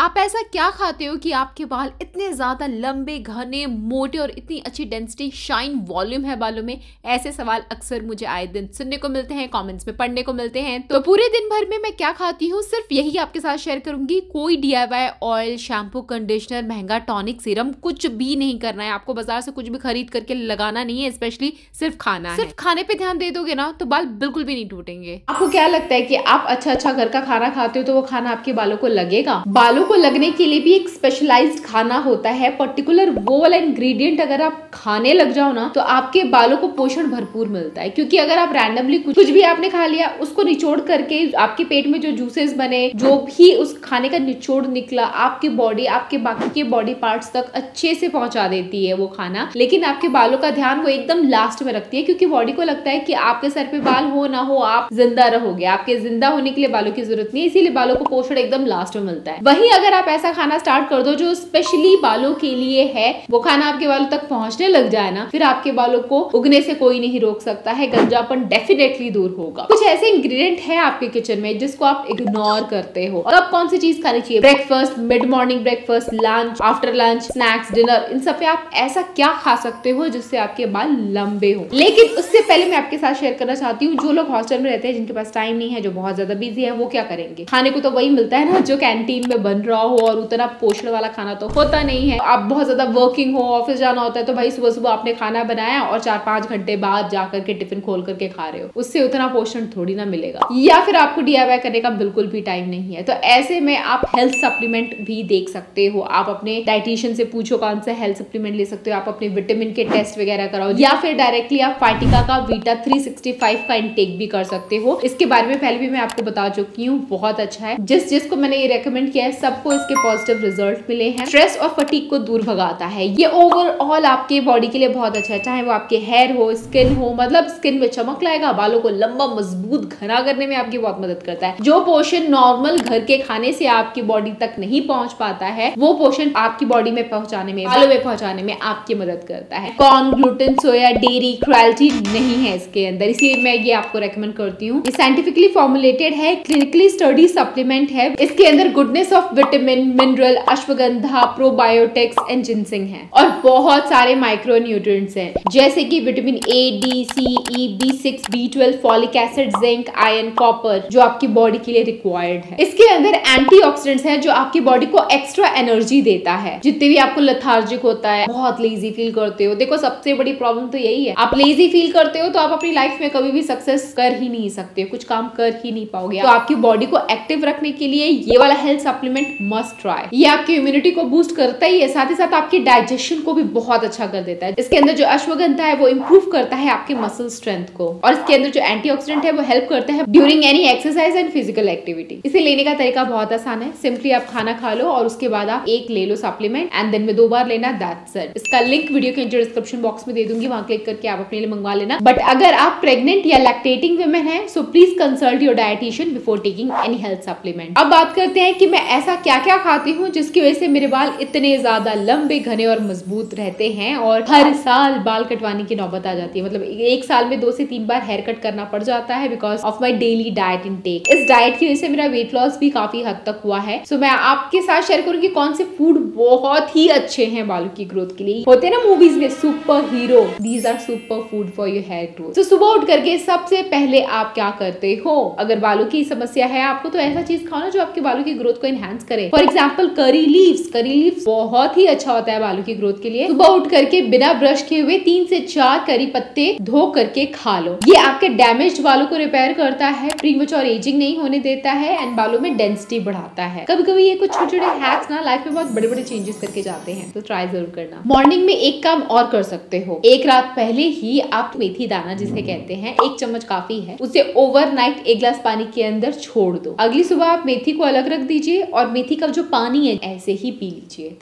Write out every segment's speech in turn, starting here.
आप ऐसा क्या खाते हो कि आपके बाल इतने ज़्यादा लंबे घने मोटे और इतनी अच्छी डेंसिटी शाइन वॉल्यूम है बालों में? ऐसे सवाल अक्सर मुझे आए दिन सुनने को मिलते हैं कमेंट्स में पढ़ने को मिलते हैं। तो पूरे दिन भर में मैं क्या खाती हूँ सिर्फ़ यही आपके साथ शेयर करूँगी। कोई डीआईवाई ऑयल शैम्पू कंडीशनर महँगा टॉनिक सीरम कुछ भी नहीं करना है। आपको बाज़ार से कुछ भी खरीद करके लगाना नहीं है स्पेशली सिर्फ़ खाना सिर्फ़ खाने पर ध्यान दे दोगे ना तो बाल बिल्कुल भी नहीं टूटेंगे। आपको क्या लगता है कि आप अच्छा अच्छा घर का खाना खाते हो तो वो खाना आपके बालों को लगेगा? बालों को लगने के लिए भी एक स्पेशलाइज्ड खाना होता है पर्टिकुलर वो वाला इंग्रेडिएंट अगर आप खाने लग जाओ ना तो आपके बालों को पोषण भरपूर मिलता है। क्योंकि अगर आप रैंडमली कुछ कुछ भी आपने खा लिया, उसको निचोड़ करके आपके पेट में जो जूसेस बने, जो भी उस खाने का निचोड़ निकला, आपकी बॉडी आपके बाकी के बॉडी पार्ट्स तक अच्छे से पहुँचा देती है वो खाना। लेकिन आपके बालों का ध्यान वो एकदम लास्ट में रखती है, क्योंकि बॉडी को लगता है कि आपके सर पे बाल हो ना हो, आप ज़िंदा रहोगे। आपके ज़िंदा होने के लिए बालों की ज़रूरत नहीं इसीलिए बालों को पोषण एकदम लास्ट में मिलता है। वही अगर आप ऐसा खाना स्टार्ट कर दो जो स्पेशली बालों के लिए है, वो खाना आपके बालों तक पहुँचने लग जाए ना, फिर आपके बालों को उगने से कोई नहीं रोक सकता है, गंजापन डेफिनेटली दूर होगा। कुछ ऐसे इंग्रेडिएंट है आपके किचन में जिसको आप इग्नोर करते हो। और अब कौन सी चीज़ खानी चाहिए? Breakfast mid morning breakfast lunch after lunch snacks dinner इन सब पे आप ऐसा क्या खा सकते हो जिससे आपके बाल लंबे हो? लेकिन उससे पहले मैं आपके साथ शेयर करना चाहती हूँ, जो लोग हॉस्टल में रहते हैं, जिनके पास टाइम नहीं है, जो बहुत ज़्यादा बिज़ी है, वो क्या करेंगे? खाने को तो वही मिलता है ना, जो कैंटीन में बन रहा हो और उतना पोषण वाला खाना तो होता नहीं है। आप बहुत ज़्यादा वर्किंग हो ऑफ़िस जाना होता है तो भाई सुबह सुबह आपने खाना बनाया और चार पाँच घंटे बाद जाकर के टिफ़िन खोल करके खा रहे हो। उससे उतना पोषण थोड़ी ना मिलेगा। या फिर आपको डी करने का बिल्कुल भी टाइम नहीं है। तो ऐसे में आप हेल्थ सप्लीमेंट भी देख सकते हो। आप अपने डाइटिशियन से पूछो कौन सा हेल्थ सप्लीमेंट ले सकते हो। आप अपने विटामिन के टेस्ट वगैरह कराओ। या फिर डायरेक्टली आप फाइटिका का वीटा 365 का इंटेक भी कर सकते हो। इसके बारे में पहले भी मैं आपको बता चुकी हूँ, बहुत अच्छा है। जिस जिसको मैंने ये रेकमेंड किया है सबको इसके पॉजिटिव रिज़ल्ट मिले हैं। स्ट्रेस और फटीक को दूर भगाता है। ये ओवरऑल आपके बॉडी के लिए बहुत अच्छा है। चाहे वो आपके हेयर हो स्किन हो मतलब स्किन में चमक लाएगा, बालों को लंबा, मज़बूत, घना करने में आपकी बहुत मदद करता है। जो पोषण नॉर्मल घर के खाने से आपकी बॉडी तक नहीं पहुँच पाता है, वो पोषण आपकी बॉडी में पहुँचाने में, बालों में पहुँचाने में आपकी मदद करता है। Corn gluten soya dairy quality नहीं है इसके अंदर। इसलिए मैं ये आपको रेकमेंड करती हूँ। साइंटिफिकली फॉर्मुलेटेड है क्लिनिकली स्टडी सप्लीमेंट है। इसके अंदर goodness of vitamin mineral ashwagandha probiotics and ginseng है। और बहुत सारे माइक्रो न्यूट्रिएंट्स हैं। जैसे कि vitamin A D C E B six B twelve folic acid zinc iron copper जो आपकी बॉडी के लिए रिक्वायर्ड है। इसके अंदर एंटीऑक्सीडेंट्स हैं जो आपकी बॉडी को एक्स्ट्रा एनर्जी देता है। जितने भी आपको लथार्जिक होता है, बहुत लेजी फील करते हो। देखो, सबसे बड़ी प्रॉब्लम तो यही है। आप लेजी फील करते हो तो आप अपनी लाइफ में कभी भी सक्सेस कर ही नहीं सकते कुछ काम कर ही नहीं पाओगे। तो आपकी बॉडी को एक्टिव रखने के लिए ये वाला हेल्थ सप्लीमेंट मस्ट ट्राई ये आपकी इम्यूनिटी को बूस्ट करता ही है, साथ ही साथ आपकी डाइजेशन को भी बहुत अच्छा कर देता है। इसके अंदर जो अश्वगंधा है, वो इम्प्रूव करता है आपके मसल स्ट्रेंथ को। और इसके अंदर जो एंटीऑक्सीडेंट है, वो हेल्प करता है during any exercise and physical activity इसे लेने का तरीका बहुत आसान है। सिंपली आप खाना खा लो और उसके बाद आप एक ले लो सप्लीमेंट एंड दिन में दो बार लेना दैट्स इट इसका लिंक वीडियो के डिस्क्रिप्शन बॉक्स में दे दूँगी, वहाँ क्लिक करके आप अपने लिए मंगवा लेना। बट अगर आप प्रेग्नेंट या लैक्टेटिंग वुमेन है so please consult your dietitian before taking any health supplement अब बात करते हैं कि मैं ऐसा क्या क्या खाती हूँ, जिसकी वजह से मेरे बाल इतने ज़्यादा लंबे, घने और मज़बूत रहते हैं और हर साल बाल कटवाने की नौबत आ जाती है। मतलब एक साल में दो से तीन बार हेयर कट करना पड़ जाता है because of my daily diet intake इस डाइट की वजह से मेरा वेट लॉस भी काफ़ी हद तक हुआ है। सो मैं आपके साथ शेयर करूँगी कौन से फ़ूड बहुत ही अच्छे हैं बालों की ग्रोथ के लिए। होते हैं ना मूवीज़ में super hero these are super food for your hair growth तो सुबह उठ करके सबसे पहले आप क्या करते हो? अगर बालों की समस्या है आपको तो ऐसा चीज़ खाओ ना जो आपके बालों की ग्रोथ को एनहेंस करे। For example curry leaves curry leaves बहुत ही अच्छा होता है बालों की ग्रोथ के लिए। सुबह उठ करके बिना ब्रश किए हुए तीन से चार करी पत्ते धो करके खा लो। ये आपके डैमेज बालों को रिपेयर करता है प्रीमेच्योर एजिंग नहीं होने देता है एंड बालों में डेंसिटी बढ़ाता है। कभी कभी ये कुछ छोटे छोटे हैक्स ना लाइफ में बहुत बड़े बड़े चेंजेस करके जाते हैं तो ट्राई ज़रूर करना। मॉर्निंग में एक काम और कर सकते हो। एक रात पहले ही आप मेथी दाना, जिसे कहते हैं, एक चम्मच काफ़ी है, उसे ओवरनाइट एक ग्लास पानी के अंदर छोड़ दो। अगली सुबह आप मेथी को अलग रख दीजिए और मेथी का जो पानी है, ऐसे ही पी लीजिए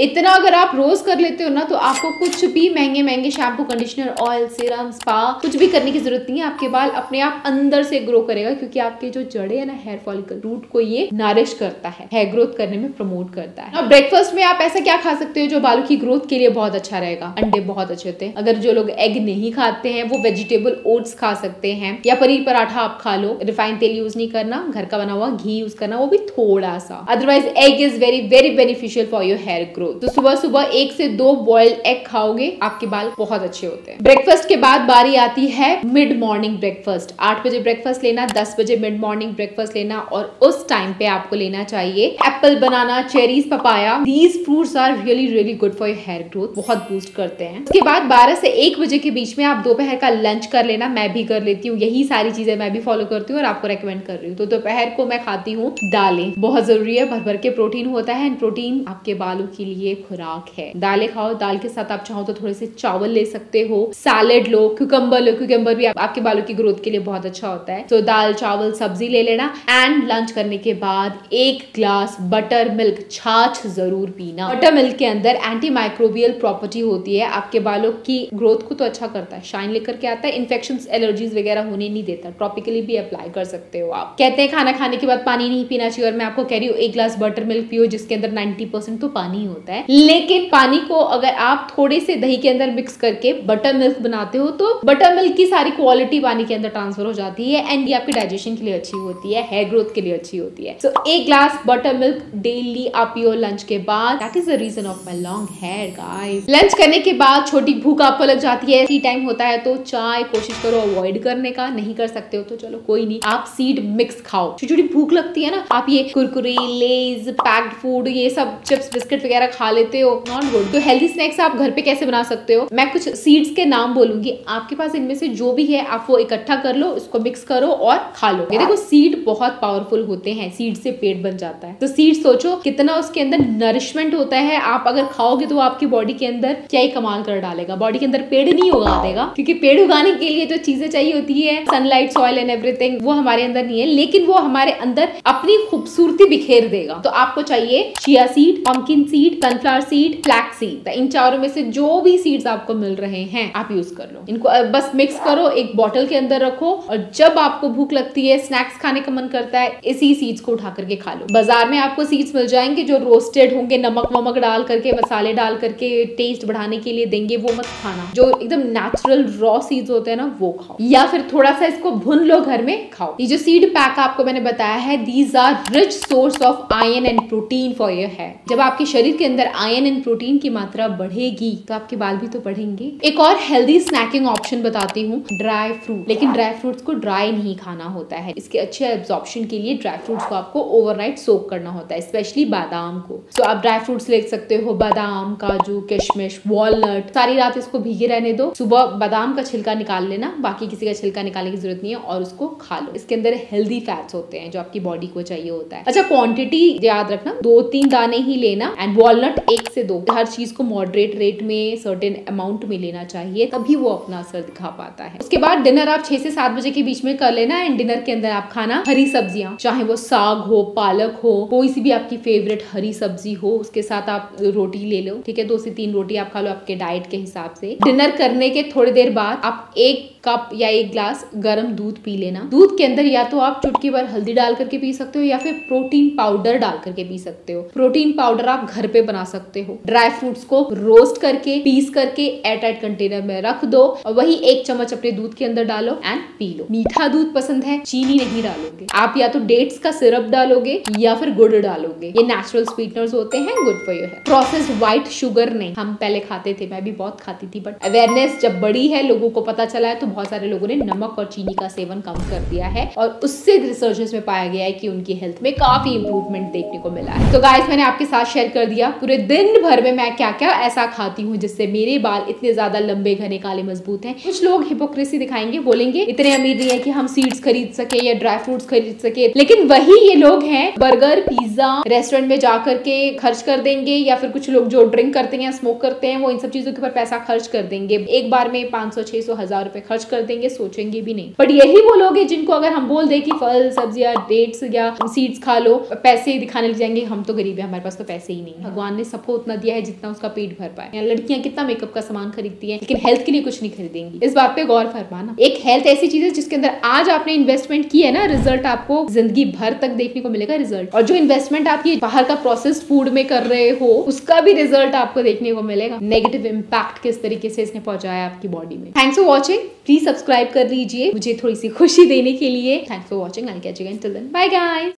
इतना अगर आप रोज कर लेते हो ना तो आपको कुछ भी महँगे महँगे shampoo conditioner oil serum spa कुछ भी करने की ज़रूरत नहीं है। आपके बाल अपने आप अंदर से ग्रो करेगा, क्योंकि आपके जो जड़े है ना हेयर फॉलिकल रूट को ये नारिश करता है हेयर ग्रोथ करने में प्रमोट करता है। ब्रेकफास्ट में आप ऐसा क्या खा सकते हो, जो बालों की ग्रोथ के लिए बहुत अच्छा रहेगा? अंडे बहुत अच्छे होते हैं। अगर जो लोग एग नहीं खाते हैं, वो वेजिटेबल ओट्स खा सकते हैं। या पनीर पराठा आप खा लो रिफाइंड तेल यूज़ नहीं करना, घर का बना हुआ घी यूज़ करना, वो भी थोड़ा सा। Otherwise egg is very very beneficial for your hair growth तो सुबह सुबह एक से दो बॉइल्ड एग खाओगे, आपके बाल बहुत अच्छे होते हैं। ब्रेकफास्ट के बाद बारी आती है मिड मॉर्निंग ब्रेकफास्ट आठ बजे ब्रेकफास्ट लेना, दस बजे मिड मॉर्निंग ब्रेकफास्ट लेना और उस टाइम पे आपको लेना चाहिए apple banana cherries papaya these fruits are really really good for your hair growth बहुत बूस्ट करते हैं। उसके बाद बारह से एक बजे के बीच में आप दोपहर का लंच कर लेना। मैं भी कर लेती हूँ। यही सारी चीज़ें मैं भी फॉलो करती हूँ और आपको रेकमेंड कर रही हूँ। तो दोपहर को मैं खाती हूँ दालें। बहुत ज़रूरी है भर भर के प्रोटीन होता है एंड प्रोटीन आपके बालों के लिए खुराक है। दालें खाओ दाल के साथ आप चाहो तो थोड़े से चावल ले सकते हो। सैलेड लो क्यूकम्बर लो क्यूकम्बर भी आप, आपके बालों की ग्रोथ के लिए बहुत अच्छा होता है। तो दाल चावल सब्ज़ी ले लेना एंड लंच करने के बाद एक ग्लास बटर मिल्क छाछ ज़रूर पीना। बटर मिल्क के अंदर एंटी माइक्रोबियल प्रॉपर्टी होती है। आपके बालों की ग्रोथ को तो अच्छा करता है। शाइन लेकर के आता है। इन्फेक्शन एलर्जीज वगैरह होने नहीं देता। ट्रॉपिकली भी अप्लाई कर सकते हो आप। कहते हैं खाना खाने के बाद पानी नहीं पीना चाहिए। और मैं आपको कह रही हूँ एक ग्लास बटर मिल्क पियो जिसके अंदर 90 परसेंट तो पानी होता है। लेकिन पानी को अगर आप थोड़े से दही के अंदर मिक्स करके बटर मिल्क बनाते हो तो बटर मिल्क की सारी क्वालिटी पानी के अंदर ट्रांसफ़र हो जाती है एंड ये आपके डाइजेशन के लिए अच्छी होती है हेयर ग्रोथ के लिए अच्छी होती है। सो so, एक ग्लास बटर मिल्क डेली आप पियो लंच के बाद। That is the reason of my long hair guys lunch करने के बाद छोटी भूख आपको लग जाती है। टी टाइम होता है तो चाय कोशिश करो अवॉइड करने का। नहीं कर सकते हो तो चलो कोई नहीं आप सीड मिक्स खाओ। छोटी छोटी भूख लगती है ना आप ये कुरकुरे लेज पैक्ड फ़ूड ये सब चिप्स बिस्किट वगैरह खा लेते हो। नॉट गुड तो हेल्दी स्नैक्स आप घर पे कैसे बना सकते हो? मैं कुछ सीड्स के नाम बोलूँगी। आपके पास इनमें से जो भी है, आप वो इकट्ठा कर लो उसको मिक्स करो और खा लो। देखो सीड बहुत पावरफुल होते हैं। सीड से पेट बन जाता है। तो सीड सोचो, कितना उसके अंदर नरिशमेंट होता है। आप अगर खाओगे तो आपकी बॉडी के अंदर क्या ही कमाल कर डालेगा। बॉडी के अंदर पेड़ नहीं उगा देगा। क्योंकि पेड़ उगाने के लिए जो चीज़ें चाहिए होती है सनलाइट सॉइल एंड एवरीथिंग वो हमारे अंदर नहीं है। लेकिन वो हमारे अंदर अपनी खूबसूरती बिखेर देगा। तो आपको चाहिए chia seed pumpkin seed sunflower seed flax seed इन चारों में से जो भी सीड्स आपको मिल रहे हैं, आप यूज़ कर लो। इनको बस मिक्स करो, एक बॉटल के अंदर रखो और जब आपको भूख लगती है स्नैक्स खाने का मन करता है, इसी सीड्स को उठा करके खा लो। बाज़ार में आपको सीड्स मिल जाएँगे जो रोस्टेड होंगे, नमक वमक डाल करके, मसाले डाल करके टेस्ट बढ़ाने के लिए देंगे, वो मत खाना। जो एकदम नेचुरल रॉ सीड्स होते हैं ना, वो खाओ। या फिर थोड़ा सा इसको भुन लो घर में, खाओ। ये जो सीड पैक आपको मैंने बताया है these are rich source of iron and protein for your hair जब आपके शरीर के अंदर आयन एंड प्रोटीन की मात्रा बढ़ेगी तो आपके बाल भी तो बढ़ेंगे। एक और हेल्दी स्नैकिंग ऑप्शन बताती हूँ ड्राई फ्रूट लेकिन ड्राई फ्रूट्स को ड्राई नहीं खाना होता है। इसके अच्छे एब्जॉर्प्शन के लिए ड्राई फ्रूट्स को आपको ओवरनाइट सोक करना होता है स्पेशली बादाम को। तो आप ड्राई फ्रूट्स ले सकते हो, बादाम, काजू, किशमिश वॉलनट सारी रात इसको भीगे रहने दो। सुबह बादाम का छिलका निकाल लेना, बाकी किसी का छिलका निकालने की ज़रूरत नहीं है, और उसको खा लो। इसके अंदर हेल्दी फैट्स होते हैं, जो आपकी बॉडी को चाहिए होता है। अच्छा क्वांटिटी याद रखना दो तीन दाने ही लेना एंड वॉलनट एक से दो। हर चीज़ को मॉडरेट रेट में सर्टेन अमाउंट में लेना चाहिए, तभी वो अपना असर दिखा पाता है। उसके बाद डिनर आप छह से सात बजे के बीच में कर लेना एंड डिनर के अंदर आप खाना हरी सब्ज़ियाँ, चाहे वो साग हो, पालक हो, कोई सी भी आपकी फेवरेट हरी सब्ज़ी हो, उसके साथ आप रोटी ले लो। ठीक है, दो से तीन रोटी आप खा लो आपके डाइट के हिसाब से। डिनर करने के थोड़ी देर बाद आप एक कप या एक ग्लास गर्म दूध पी लेना। दूध के अंदर या तो आप चुटकी भर हल्दी डाल करके पी सकते हो या फिर प्रोटीन पाउडर डाल करके पी सकते हो। प्रोटीन पाउडर आप घर पे बना सकते हो। ड्राई फ्रूट्स को रोस्ट करके, पीस करके एयरटाइट कंटेनर में रख दो और वही एक चम्मच अपने दूध के अंदर डालो एंड पी लो। मीठा दूध पसंद है, चीनी नहीं डालोगे। आप या तो डेट्स का सिरप डालोगे या फिर गुड़ डालोगे। ये नेचुरल स्वीटनर्स होते हैं good for your hair process white sugar नहीं। हम पहले खाते थे, मैं भी बहुत खाती थी बट अवेयरनेस जब बड़ी है, लोगों को पता चला है तो बहुत सारे लोगों ने नमक और चीनी का सेवन कम कर दिया है और उससे रिसर्चेस में पाया गया है कि उनकी हेल्थ में काफ़ी इंप्रूवमेंट देखने को मिला है। तो गाइस मैंने आपके साथ शेयर कर दिया। पूरे दिन भर में मैं क्या क्या ऐसा खाती हूँ जिससे मेरे बाल इतने ज़्यादा लंबे, घने, काले, मज़बूत हैं। कुछ लोग हिपोक्रेसी दिखाएँगे, बोलेंगे, इतने अमीर नहीं है कि हम सीड्स खरीद सके या ड्राई फ्रूट्स खरीद सके। लेकिन वही ये लोग हैं बर्गर पिज्जा रेस्टोरेंट में जाकर के खर्च कर देंगे या फिर कुछ लोग जो ड्रिंक करते हैं स्मोक करते हैं, वो इन सब चीज़ों के ऊपर पैसा खर्च कर देंगे। एक बार में पाँच सौ, छह सौ, हज़ार रुपए खर्च कर देंगे, सोचेंगे भी नहीं। बट यही वो लोग जिनको अगर हम बोल दे कि फल, सब्ज़ियाँ डेट्स या सीड्स खा लो, पैसे दिखाने लग जाएँगे, हम तो गरीब है, हमारे पास तो पैसे ही नहीं भगवान ने सबको उतना दिया है जितना उसका पेट भर पाए। लड़कियाँ कितना मेकअप का सामान खरीदती है, लेकिन हेल्थ के लिए कुछ नहीं खरीदेंगी। इस बात पे गौर फरमाना एक हेल्थ ऐसी चीज़ है जिसके अंदर आज आपने इन्वेस्टमेंट की है ना रिज़ल्ट आपको ज़िंदगी भर तक देखने को मिलेगा रिज़ल्ट और जो इन्वेस्टमेंट आप ये बाहर का प्रोसेस फ़ूड में कर रहे हो, उसका भी रिज़ल्ट आपको देखने को मिलेगा। नेगेटिव इम्पैक्ट किस तरीके से इसने पहुँचाया आपकी बॉडी में। Thanks for watching please subscribe कर लीजिए। मुझे थोड़ी सी खुशी देने के लिए। Thanks for watching I catch again till then bye guys